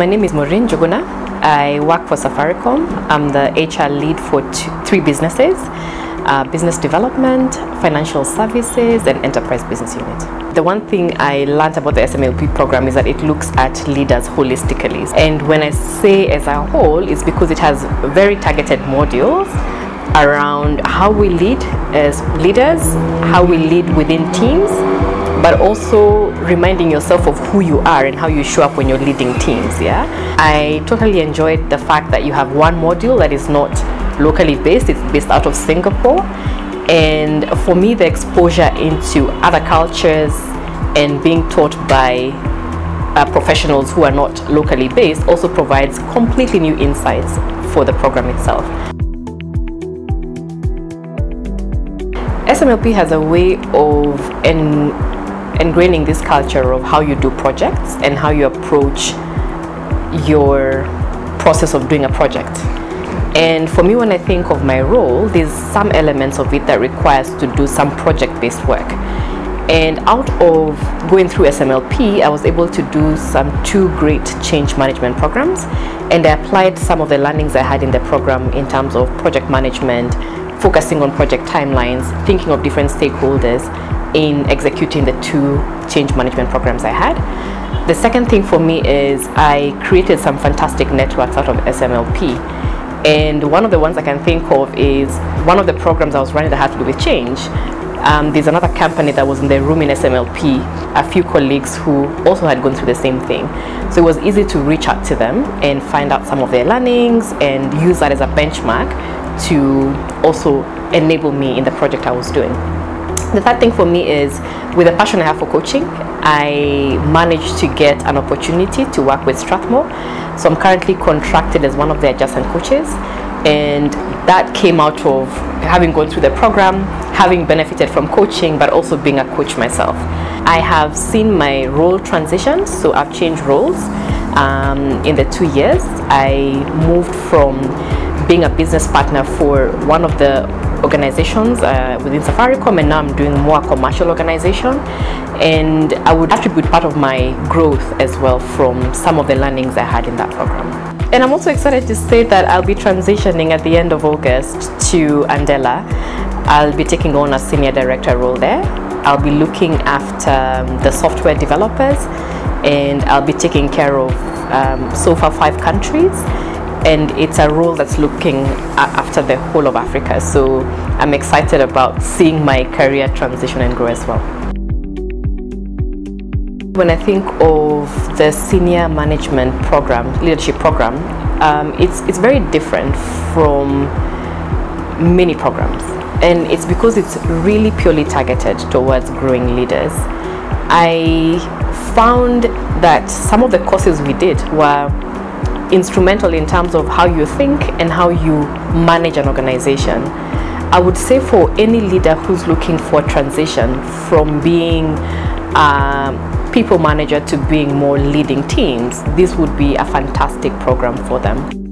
My name is Maureen Njuguna. I work for Safaricom. I'm the HR lead for three businesses uh, business development, financial services, and enterprise business unit. The one thing I learned about the SMLP program is that it looks at leaders holistically. And when I say as a whole, it's because it has very targeted modules around how we lead as leaders, how we lead within teams, but also reminding yourself of who you are and how you show up when you're leading teams. Yeah, I totally enjoyed the fact that you have one module that is not locally based, it's based out of Singapore. And for me, the exposure into other cultures and being taught by uh, professionals who are not locally based also provides completely new insights for the program itself. SMLP has a way of en ingraining this culture of how you do projects and how you approach your process of doing a project. And for me, when I think of my role, there's some elements of it that requires to do some project-based work. And out of going through SMLP, I was able to do some two great change management programs. And I applied some of the learnings I had in the program in terms of project management, focusing on project timelines, thinking of different stakeholders in executing the two change management programs I had. The second thing for me is I created some fantastic networks out of SMLP and one of the ones I can think of is one of the programs I was running that had to do with change. Um, there's another company that was in the room in SMLP, a few colleagues who also had gone through the same thing. So it was easy to reach out to them and find out some of their learnings and use that as a benchmark to also enable me in the project I was doing. The third thing for me is with the passion I have for coaching, I managed to get an opportunity to work with Strathmore. So I'm currently contracted as one of their adjacent coaches. And that came out of having gone through the program, having benefited from coaching, but also being a coach myself. I have seen my role transition, so I've changed roles. Um, in the two years, I moved from being a business partner for one of the organizations uh, within Safaricom and now I'm doing more commercial organization and I would attribute part of my growth as well from some of the learnings I had in that program. And I'm also excited to say that I'll be transitioning at the end of August to Andela. I'll be taking on a senior director role there. I'll be looking after um, the software developers and I'll be taking care of um, so far five countries and it's a role that's looking after the whole of Africa. So I'm excited about seeing my career transition and grow as well. When I think of the senior management program, leadership program, um, it's, it's very different from many programs. And it's because it's really purely targeted towards growing leaders. I found that some of the courses we did were instrumental in terms of how you think and how you manage an organization. I would say for any leader who's looking for transition from being a people manager to being more leading teams, this would be a fantastic program for them.